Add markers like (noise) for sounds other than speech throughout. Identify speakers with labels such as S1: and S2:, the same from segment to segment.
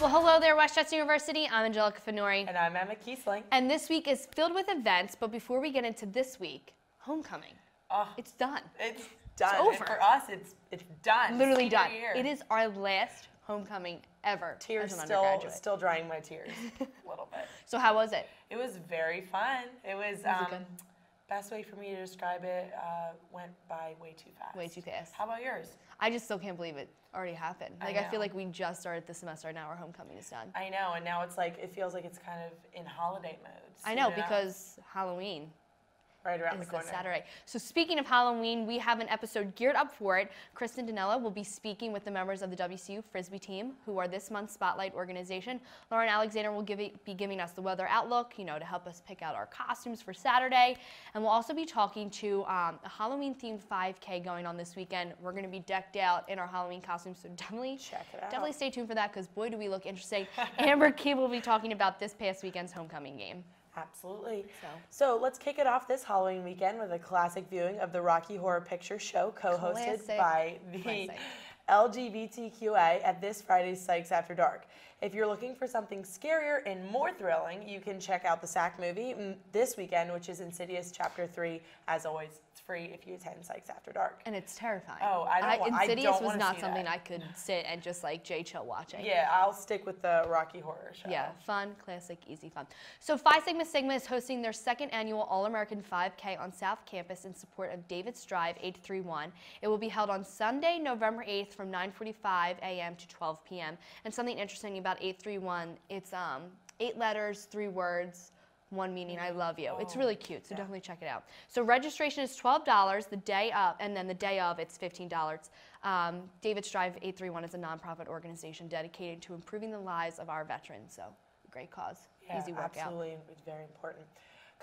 S1: Well, hello there, Westchester University. I'm Angelica Fenori.
S2: And I'm Emma Kiesling.
S1: And this week is filled with events, but before we get into this week, homecoming.
S2: Oh,
S1: It's done.
S2: it's done.
S1: over.
S2: And for us, it's it's done.
S1: Literally
S2: Senior
S1: done.
S2: year.
S1: It is our last homecoming ever
S2: Tears
S1: as an
S2: still
S1: undergraduate.
S2: still drying my tears (laughs) a little bit.
S1: So how was it?
S2: It was very fun. It was,
S1: Was it
S2: um,
S1: good?
S2: Best way for me to describe it. Uh, went by way too fast.
S1: Way too fast.
S2: How about yours?
S1: I just still can't believe it already happened.
S2: I
S1: Like I, feel like we just started the semester and now our homecoming is done.
S2: I know, and now it's like it feels like it's kind of in holiday mode.
S1: I
S2: you
S1: know because Halloween
S2: right around the
S1: this
S2: corner.
S1: Saturday. So speaking of Halloween, we have an episode geared up for it. Kristen Danella will be speaking with the members of the WCU Frisbee team, who are this month's Spotlight organization. Lauren Alexander will give it, be giving us the weather outlook, you know, to help us pick out our costumes for Saturday. And we'll also be talking to um, a Halloween-themed 5K going on this weekend. We're going to be decked out in our Halloween costumes, so definitely
S2: Check it out.
S1: Definitely stay tuned for that because boy, do we look interesting. (laughs) Amber Key will be talking about this past weekend's homecoming game.
S2: Absolutely.
S1: So.
S2: So let's kick it off this Halloween weekend with a classic viewing of the Rocky Horror Picture Show, co-hosted by the
S1: Classic.
S2: LGBTQA at this Friday's Sykes After Dark. If you're looking for something scarier and more thrilling, you can check out the SAC movie mm, this weekend, which is Insidious Chapter 3. As always, it's free if you attend Sykes After Dark.
S1: And it's terrifying.
S2: Oh, I don't I
S1: Insidious
S2: don't
S1: was not something
S2: that.
S1: I could sit and just like Jay chill watching.
S2: Yeah, I'll stick with the Rocky Horror Show.
S1: Yeah, fun, classic, easy fun. So Phi Sigma Sigma is hosting their second annual All-American 5K on South Campus in support of David's Drive 831. It will be held on Sunday, November 8th from 9:45 a.m. to 12 p.m. And something interesting about 831, it's um, eight letters, three words, one meaning I love you. It's really cute, so definitely check it out. So registration is $12 the day of, and then the day of it's $15. Um, David's Drive 831 is a nonprofit organization dedicated to improving the lives of our veterans. So great cause,
S2: Yeah,
S1: easy workout.
S2: absolutely. It's very important.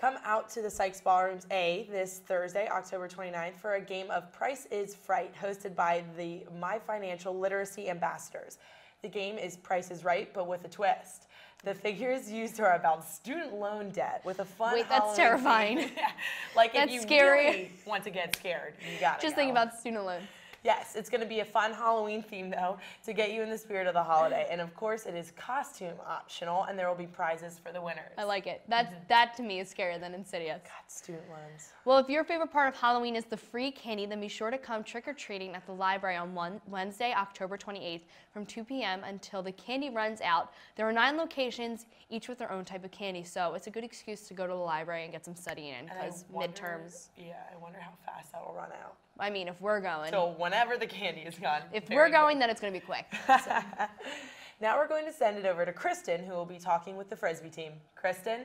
S2: Come out to the Sykes Ballrooms A this Thursday, October 29th, for a game of Price is Fright hosted by the My Financial Literacy Ambassadors. The game is Price is Right, but with a twist. The figures (laughs) used are about student loan debt with a fun.
S1: Wait, that's terrifying. (laughs)
S2: like
S1: That's
S2: if you
S1: scary.
S2: really want to get scared, you got to
S1: Just think about student loans.
S2: Yes, it's going to be a fun Halloween theme though to get you in the spirit of the holiday. And of course, it is costume optional, and there will be prizes for the winners.
S1: I like it. That's, mm-hmm. that to me is scarier than Insidious.
S2: God, student loans.
S1: Well, if your favorite part of Halloween is the free candy, then be sure to come trick or treating at the library on one, Wednesday, October 28th from 2 p.m. until the candy runs out. There are nine locations, each with their own type of candy, so it's a good excuse to go to the library and get some studying in because midterms.
S2: Yeah, I wonder how fast that will run out.
S1: I mean, if we're going,
S2: So whenever the candy is gone.
S1: if we're going,
S2: quick.
S1: then it's going to be quick. (laughs)
S2: Now we're going to send it over to Kristen, who will be talking with the Frisbee team. Kristen.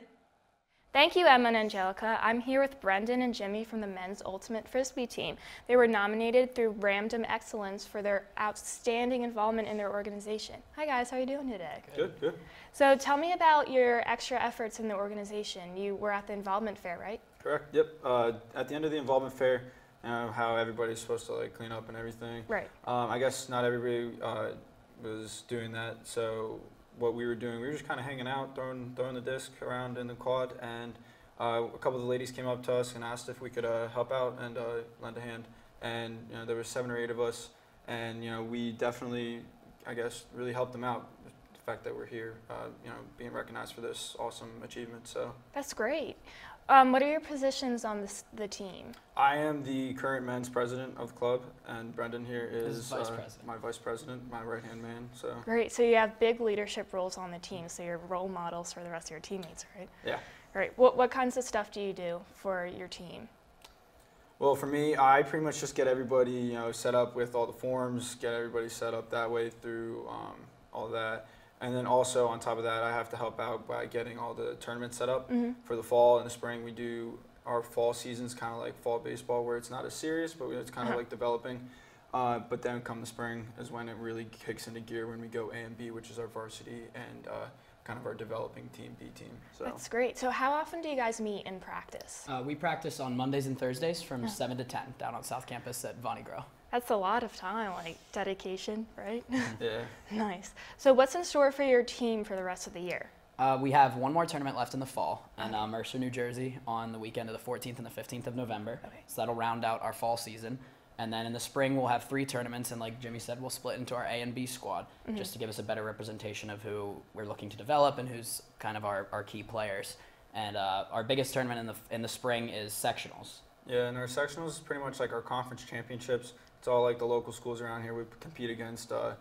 S3: Thank you, Emma and Angelica. I'm here with Brendan and Jimmy from the men's ultimate frisbee team. They were nominated through Random Excellence for their outstanding involvement in their organization. Hi guys, how are you doing today?
S4: Good, good.
S3: So tell me about your extra efforts in the organization. You were at the involvement fair, right?
S4: Correct. Yep. Uh, at the end of the involvement fair, how everybody's supposed to like clean up and everything.
S3: Right.
S4: Um, I guess not everybody uh, was doing that. So what we were doing, we were just kind of hanging out, throwing throwing the disc around in the quad, and uh, a couple of the ladies came up to us and asked if we could uh, help out and uh, lend a hand. And you know, there were seven or eight of us, and you know, we definitely, I guess, really helped them out. The fact that we're here, uh, you know, being recognized for this awesome achievement. So.
S3: That's great. Um, what are your positions on this, the team?
S4: I am the current men's president of the club, and Brendan here
S5: Is
S4: is
S5: vice
S4: uh, my vice president, my right hand man. So
S3: Great. So you have big leadership roles on the team, so you're role models for the rest of your teammates, right?
S4: yeah.
S3: Right. What, what kinds of stuff do you do for your team?
S4: Well, for me, I pretty much just get everybody, you know, set up with all the forms, get everybody set up that way through um, all that. And then also on top of that, I have to help out by getting all the tournaments set up for the fall and the spring. We do our fall season's kind of like fall baseball, where it's not as serious, but it's kind of
S3: Uh-huh.
S4: like developing. Uh, but then come the spring is when it really kicks into gear when we go A and B, which is our varsity and uh, kind of our developing team B team. So
S3: That's great. So how often do you guys meet in practice?
S5: Uh, we practice on Mondays and Thursdays from 7 to 10 down on South Campus at Vonnie Grow.
S3: That's a lot of time, like dedication, right?
S4: yeah. (laughs)
S3: nice. So what's in store for your team for the rest of the year?
S5: Uh, we have one more tournament left in the fall in uh, Mercer, New Jersey on the weekend of the 14th and the 15th of November.
S3: Okay.
S5: So that'll round out our fall season. And then in the spring, we'll have three tournaments, and like Jimmy said, we'll split into our A and B squad just to give us a better representation of who we're looking to develop and who's kind of our, our key players. And uh, our biggest tournament in the in the spring is sectionals.
S4: Yeah, and our sectionals is pretty much like our conference championships. It's all like the local schools around here. We compete against uh,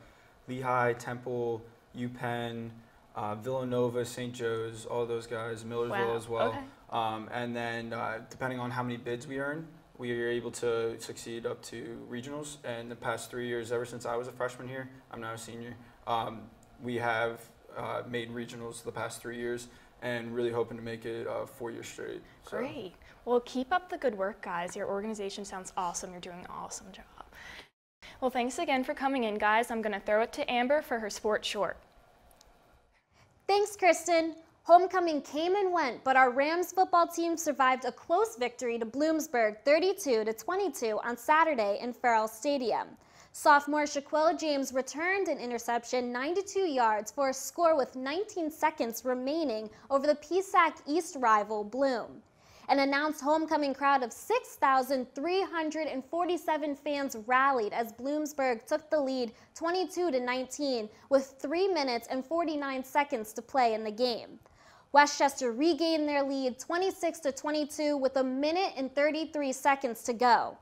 S4: Lehigh, Temple, UPenn, uh, Villanova, St. Joe's, all those guys, Millersville
S3: Wow,
S4: as well.
S3: okay.
S4: Um, and then uh, depending on how many bids we earn, we are able to succeed up to regionals. And the past three years, ever since I was a freshman here, I'm now a senior. Um, we have uh, made regionals the past three years, and really hoping to make it uh, four years straight. So-
S3: Great. Well, keep up the good work, guys. Your organization sounds awesome. You're doing an awesome job. Well, thanks again for coming in, guys. I'm going to throw it to Amber for her sport short.
S6: Thanks, Kristen. Homecoming came and went, but our Rams football team survived a close victory to Bloomsburg 32 to 22 on Saturday in Farrell Stadium. Sophomore Shaquilla James returned an interception 92 yards for a score with 19 seconds remaining over the PSAC East rival Bloom. An announced homecoming crowd of 6,347 fans rallied as Bloomsburg took the lead 22 to 19 with 3 minutes and 49 seconds to play in the game. Westchester regained their lead 26 to 22 with a minute and 33 seconds to go.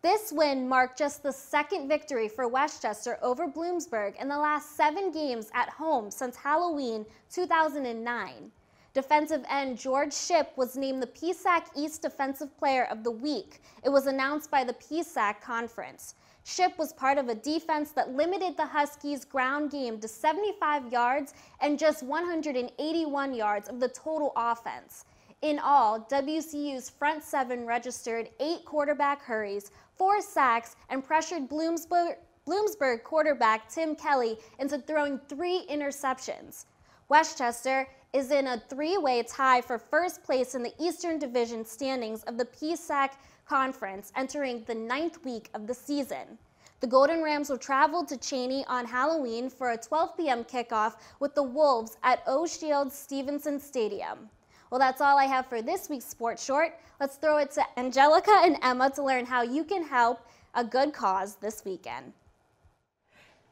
S6: This win marked just the second victory for Westchester over Bloomsburg in the last seven games at home since Halloween 2009. Defensive end George Ship was named the PSAC East Defensive Player of the Week. It was announced by the PSAC Conference. Ship was part of a defense that limited the Huskies' ground game to 75 yards and just 181 yards of the total offense. In all, WCU's front seven registered eight quarterback hurries, four sacks, and pressured Bloomsburg, Bloomsburg quarterback Tim Kelly into throwing three interceptions. Westchester is in a three-way tie for first place in the Eastern Division standings of the PSAC Conference entering the ninth week of the season. The Golden Rams will travel to Cheyney on Halloween for a 12 p.m. kickoff with the Wolves at O Shield Stevenson Stadium. Well, that's all I have for this week's Sports Short. Let's throw it to Angelica and Emma to learn how you can help a good cause this weekend.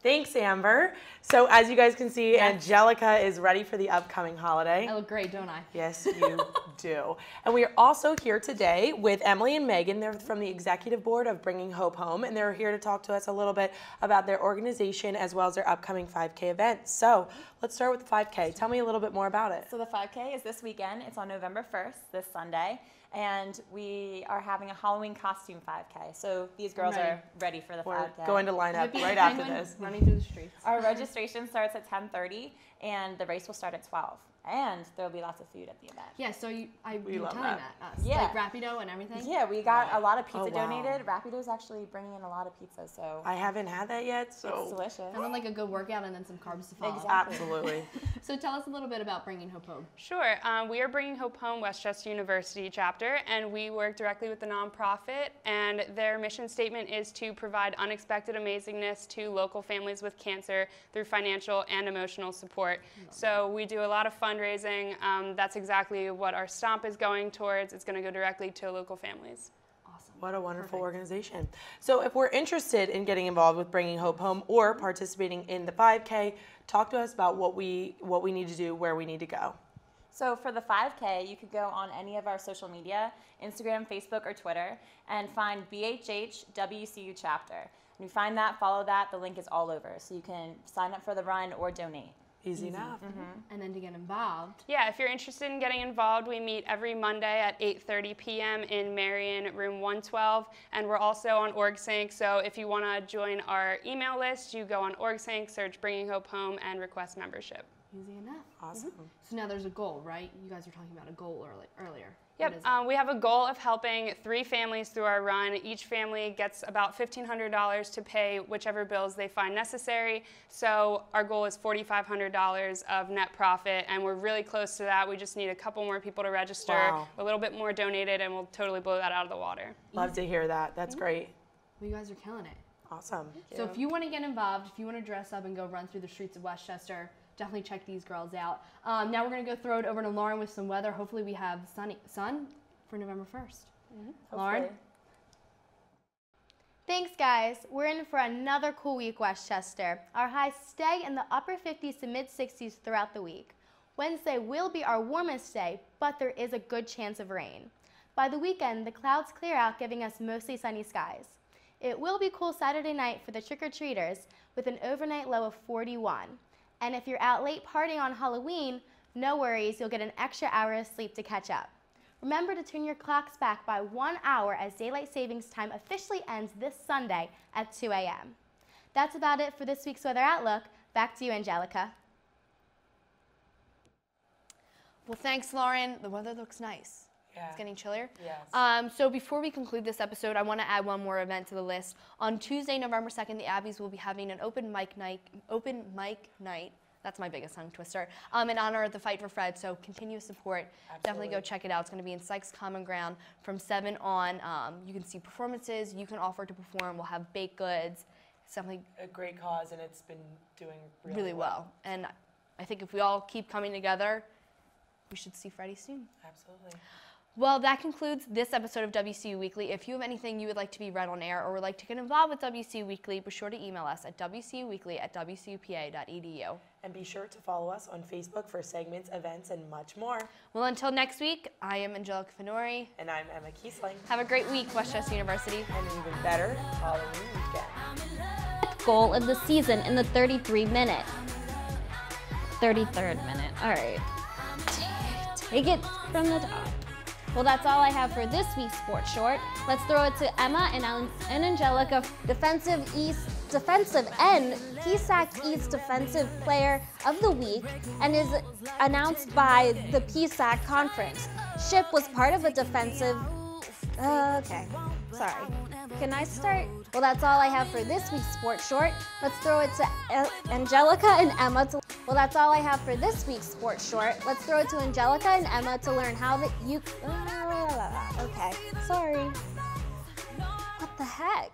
S2: Thanks, Amber. So, as you guys can see, Angelica is ready for the upcoming holiday.
S1: I look great, don't I?
S2: Yes, you (laughs) do. And we are also here today with Emily and Megan. They're from the executive board of Bringing Hope Home, and they're here to talk to us a little bit about their organization as well as their upcoming 5K event. So, let's start with the 5K. Tell me a little bit more about it.
S7: So the 5K is this weekend. It's on November 1st, this Sunday, and we are having a Halloween costume 5K. So these girls
S1: ready.
S7: are ready for the
S2: We're
S7: 5K.
S2: going to line up right after this.
S1: Running through the streets.
S7: Our registration starts at 10:30, and the race will start at 12. And there will be lots of food at the event.
S1: Yeah, so you, I,
S2: We
S1: you were
S2: love
S1: telling
S2: that.
S1: that. Us.
S7: Yeah.
S1: Like Rapido and everything.
S7: Yeah, we got a lot of pizza
S2: Oh, wow.
S7: donated. Rapido's actually bringing in a lot of pizza, so
S2: I haven't had that yet, so.
S7: it's delicious.
S1: And then like a good workout and then some carbs to follow.
S7: Exactly.
S2: absolutely. (laughs)
S1: So tell us a little bit about bringing Hope Home.
S8: Sure. Um, we are bringing Hope Home Westchester University chapter, and we work directly with the nonprofit. And their mission statement is to provide unexpected amazingness to local families with cancer through financial and emotional support. So we do a lot of fundraising. Um, that's exactly what our stomp is going towards. It's going to go directly to local families.
S1: Awesome.
S2: What a wonderful organization. So, if we're interested in getting involved with Bringing Hope Home or participating in the 5K, talk to us about what we what we need to do, where we need to go.
S7: So for the 5K, you could go on any of our social media, Instagram, Facebook, or Twitter, and find BHH WCU chapter. And you find that, follow that. The link is all over, so you can sign up for the run or donate.
S2: Easy, enough. Mm-hmm.
S1: And then to get involved.
S8: Yeah, if you're interested in getting involved, we meet every Monday at 8:30 p.m. in Merion, room 112, and we're also on OrgSync. So if you want to join our email list, you go on OrgSync, search "Bringing Hope Home," and request membership.
S1: Easy enough.
S2: Awesome. Mm-hmm.
S1: So now there's a goal, right? You guys were talking about a goal early, earlier. What
S8: Yep, um, we have a goal of helping three families through our run. Each family gets about $1,500 to pay whichever bills they find necessary. So our goal is $4,500 of net profit, and we're really close to that. We just need a couple more people to register,
S2: Wow.
S8: a little bit more donated, and we'll totally blow that out of the water.
S2: Love to hear that. That's great.
S1: well, you guys are killing it.
S2: Awesome.
S1: So if you want to get involved, if you want to dress up and go run through the streets of Westchester, definitely check these girls out. Um, now we're going to go throw it over to Lauren with some weather. Hopefully we have sunny sun for November 1st. Lauren? Thanks, guys. We're in for another cool week, Westchester. Our highs stay in the upper 50s to mid 60s throughout the week. Wednesday will be our warmest day, but there is a good chance of rain. By the weekend, the clouds clear out, giving us mostly sunny skies. It will be cool Saturday night for the trick or treaters with an overnight low of 41. And if you're out late partying on Halloween, no worries, you'll get an extra hour of sleep to catch up. Remember to turn your clocks back by one hour as daylight savings time officially ends this Sunday at 2 a.m. That's about it for this week's weather outlook. Back to you, Angelica. Well, thanks, Lauren. The weather looks nice.
S2: Yeah.
S1: It's getting chillier.
S2: Yes.
S1: Um, so before we conclude this episode, I want to add one more event to the list. On Tuesday, November 2nd, the Abbeys will be having an open mic night. Open mic night. That's my biggest tongue twister. Um, in honor of the fight for Fred. So continue support. Definitely go check it out. It's going to be in Sykes Common Ground from 7 on. Um, you can see performances. You can offer to perform. We'll have baked goods. It's definitely
S2: a great cause, and it's been doing really,
S1: really well. And I think if we all keep coming together, we should see Freddie soon.
S2: Absolutely.
S1: Well, that concludes this episode of WCU Weekly. If you have anything you would like to be read on air or would like to get involved with WCU Weekly, be sure to email us at wcuweekly at wcupa.edu.
S2: And be sure to follow us on Facebook for segments, events, and much more.
S1: Well, until next week, I am Angelica Finori.
S2: And I'm Emma Kiesling.
S1: Have a great week, Westchester University.
S2: And an even better Halloween weekend.
S6: goal of the season in the 33 minute. 33rd minute. All right. Take it from the top. Well, that's all I have for this week's sports short. Let's throw it to Emma and, and Angelica, defensive East defensive end, PSAC East Defensive Player of the Week, and is announced by the PSAC conference. Ship was part of a defensive. Uh, okay, sorry. Can I start? Well, that's all I have for this week's sports short. Let's throw it to El- Angelica and Emma to. Well, that's all I have for this week's sports short. Let's throw it to Angelica and Emma to learn how that you. Ah, okay, sorry. What the heck?